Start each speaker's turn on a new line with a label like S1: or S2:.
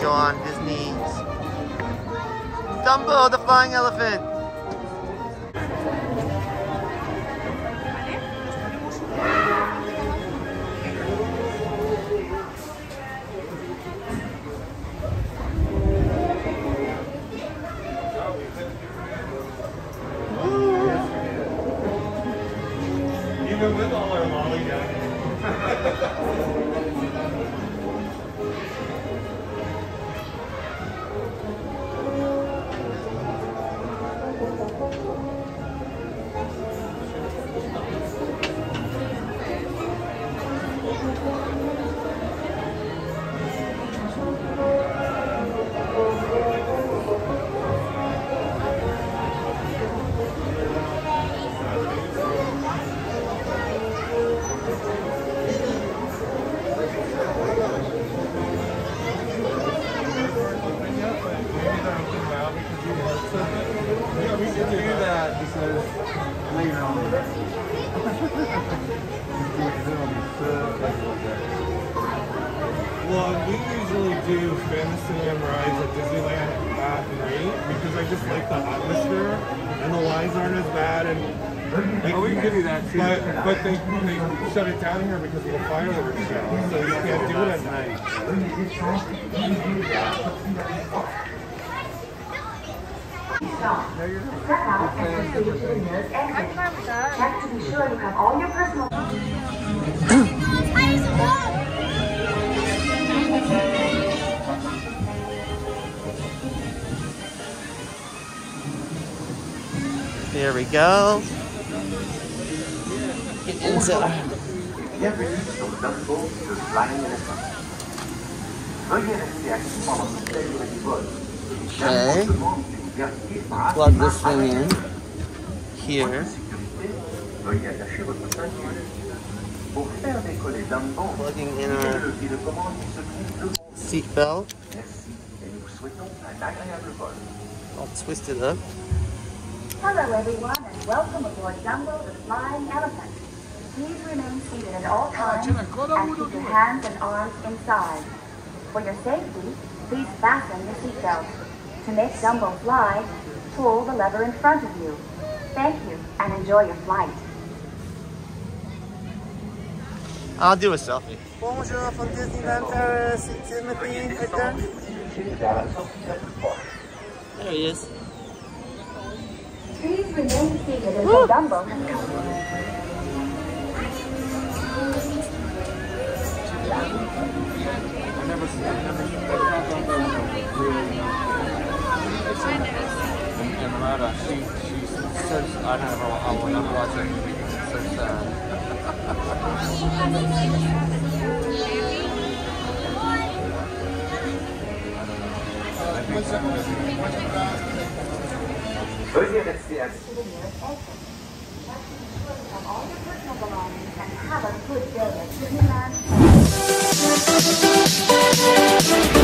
S1: Japanese. Dumbo, the flying elephant.
S2: Even with all our Yeah, we should do that because later on. Well, we usually do Fantasyland rides at Disneyland at night because I just like the atmosphere and the lines aren't as bad and
S3: Oh, we can give you that too.
S2: but but they, they shut it down here because of the fireworks show, so you can't do it at night.
S4: Stop. Step out and proceed to the nearest exit. Check to be sure you have all your personal
S1: Here we go. Get into
S5: Bienvenue sur Dumbo, le Flying Elephant. Veuillez rester assis pendant toute la durée du vol.
S1: Okay.
S5: Plug
S1: this thing in here. Plugging in our
S5: levier de commande qui se trouve devant vous.
S1: seat belt.
S5: Merci et nous vous souhaitons un agréable vol.
S1: All twisted up.
S4: Hello, everyone, and welcome aboard Dumbo, the Flying Elephant. Please remain seated at all times and keep your hands and arms inside. For your safety, please fasten your seatbelt. To make Dumbo fly, pull the lever in front of you. Thank you, and enjoy your flight.
S1: I'll do a selfie. Bonjour from Disneyland Paris. It's Timothy right there. There he is.
S4: Please remain seated until Dumbo has come.
S3: And, and Rada, she, she's so, I never, I will never watch her movie because it's so sad. I think that
S5: Veuillez
S4: to the nearest exit. Check to be sure you have all your personal belongings and have a good day at Disneyland. Paris.